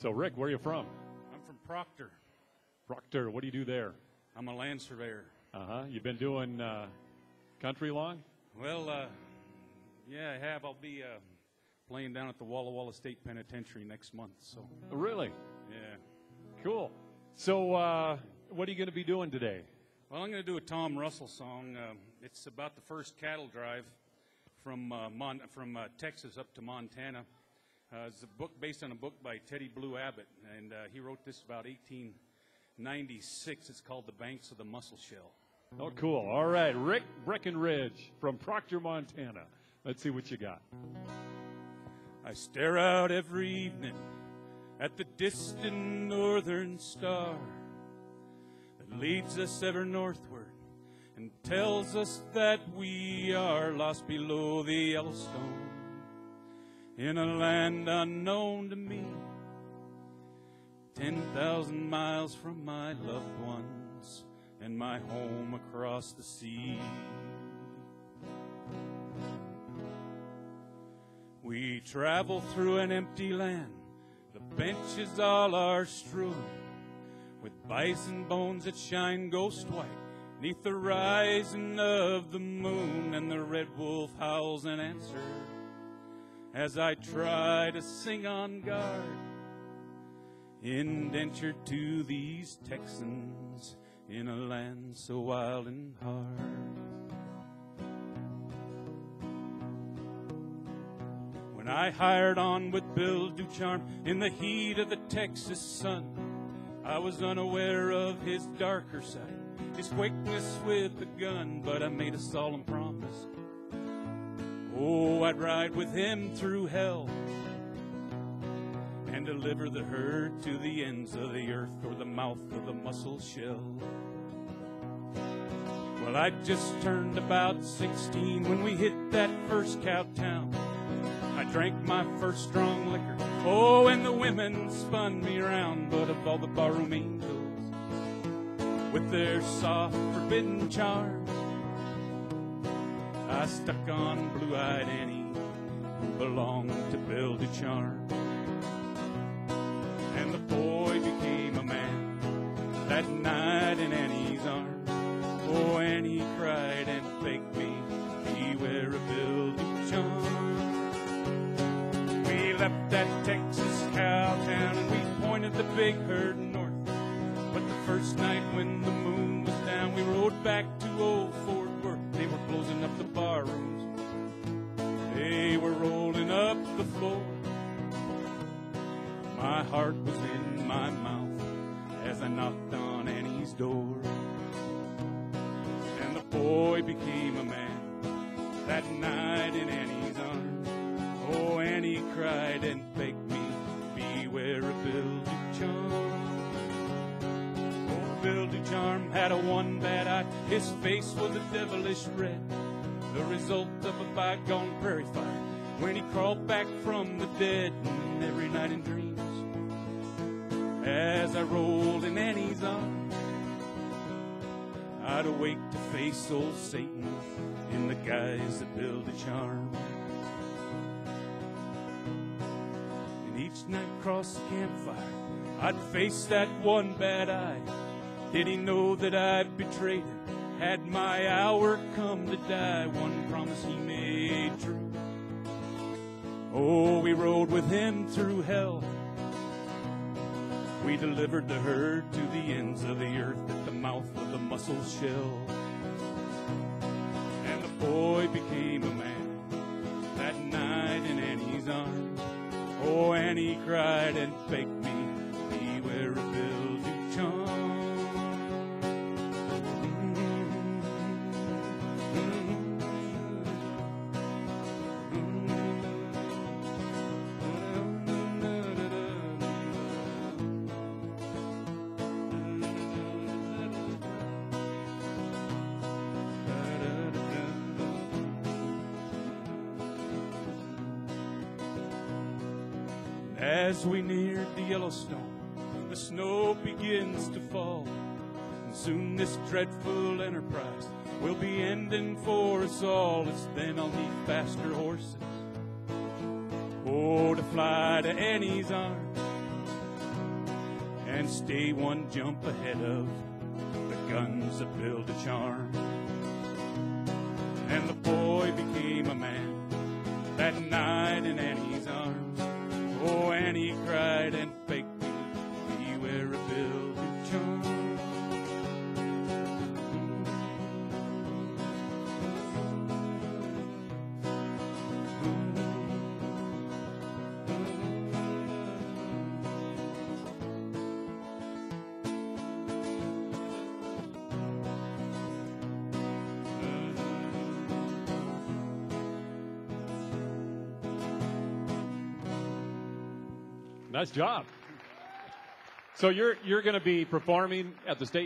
So, Rick, where are you from? I'm from Proctor. Proctor. What do you do there? I'm a land surveyor. Uh huh. You've been doing uh, country long? Well, uh, yeah, I have. I'll be uh, playing down at the Walla Walla State Penitentiary next month. So, Really? yeah. Cool. So, uh, what are you going to be doing today? Well, I'm going to do a Tom Russell song. Um it's about the first cattle drive from uh, Mon- from uh, Texas up to Montana. Uh, it's a book based on a book by Teddy Blue Abbott, and uh, he wrote this about 1896. It's called "The Banks of the Musselshell." Oh, cool. All right. Rick Breckenridge from Proctor, Montana. Let's see what you got. I stare out every evening at the distant northern star that leads us ever northward and tells us that we are lost below the Yellowstone in a land unknown to me. 10,000 miles from my loved ones and my home across the sea. We travel through an empty land. The benches all are strewn with bison bones that shine ghost white neath the rising of the moon, and the red wolf howls an answer as I try to sing on guard. Indentured to these Texans in a land so wild and hard. When I hired on with Bill Ducharme in the heat of the Texas sun, I was unaware of his darker side, his quickness with the gun, but I made a solemn promise. Oh, I'd ride with him through hell and deliver the herd to the ends of the earth or the mouth of the Musselshell. Well, I just turned about 16 when we hit that first cow town. I drank my first strong liquor. Oh, and the women spun me around, but of all the barroom angels, with their soft, forbidden charms, I stuck on blue-eyed Annie, who belonged to Bill Ducharme. And the boy became a man that night in Annie's arms. Oh, Annie cried and begged me, beware of Bill Ducharme. We left that Texas cow town and we pointed the big herd north. But the first night when the moon was down, we rode back to oh old Fort boy became a man that night in Annie's arms. Oh, Annie cried and begged me, beware of Bill Ducharme. Oh, Bill Ducharme had a one bad eye. His face was a devilish red. The result of a bygone prairie fire when he crawled back from the dead and every night in dreams. As I rolled in Annie's arms, I'd awake to face old Satan in the guise of a charm. And each night across the campfire, I'd face that one bad eye. Did he know that I'd betrayed him? Had my hour come to die? One promise he made true. Oh, we rode with him through hell. We delivered the herd to the ends of the earth at the mouth of the Musselshell. And the boy became a man that night in Annie's arms. Oh, Annie cried and begged As we neared the Yellowstone, the snow begins to fall. And soon this dreadful enterprise will be ending for us all. It's then I'll need faster horses. Oh, to fly to Annie's arms and stay one jump ahead of the guns that build a charm. And the boy became a man that night in Annie's right Nice job. So you're you're going to be performing at the state.